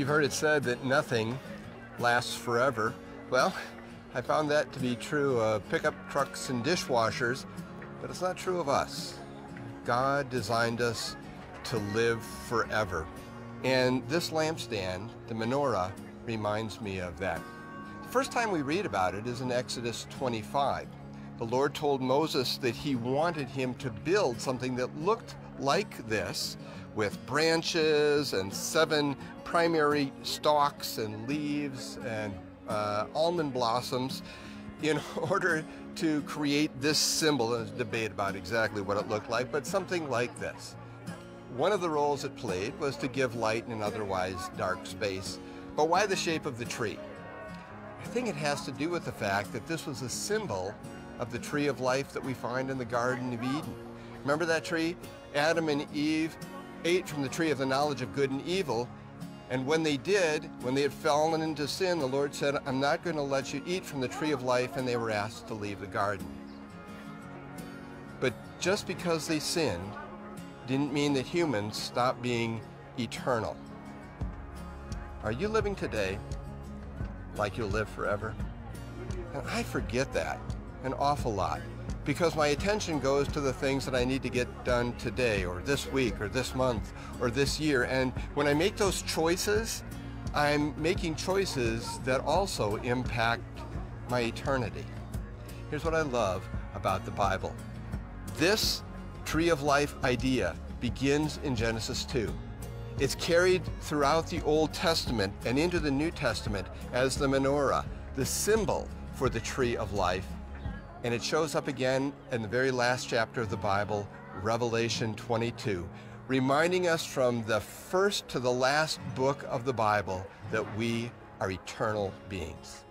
You've heard it said that nothing lasts forever. Well, I found that to be true of pickup trucks and dishwashers, but it's not true of us. God designed us to live forever. And this lampstand, the menorah, reminds me of that. The first time we read about it is in Exodus 25. The Lord told Moses that he wanted him to build something that looked like this, with branches and seven primary stalks and leaves and uh, almond blossoms in order to create this symbol. There's a debate about exactly what it looked like, but something like this. One of the roles it played was to give light in an otherwise dark space. But why the shape of the tree? I think it has to do with the fact that this was a symbol of the tree of life that we find in the Garden of Eden. Remember that tree? Adam and Eve ate from the tree of the knowledge of good and evil, and when they did, when they had fallen into sin, the Lord said, I'm not going to let you eat from the tree of life, and they were asked to leave the garden. But just because they sinned didn't mean that humans stopped being eternal. Are you living today like you'll live forever? And I forget that an awful lot because my attention goes to the things that I need to get done today or this week or this month or this year. And when I make those choices, I'm making choices that also impact my eternity. Here's what I love about the Bible. This tree of life idea begins in Genesis 2. It's carried throughout the Old Testament and into the New Testament as the menorah, the symbol for the tree of life and it shows up again in the very last chapter of the Bible, Revelation 22, reminding us from the first to the last book of the Bible that we are eternal beings.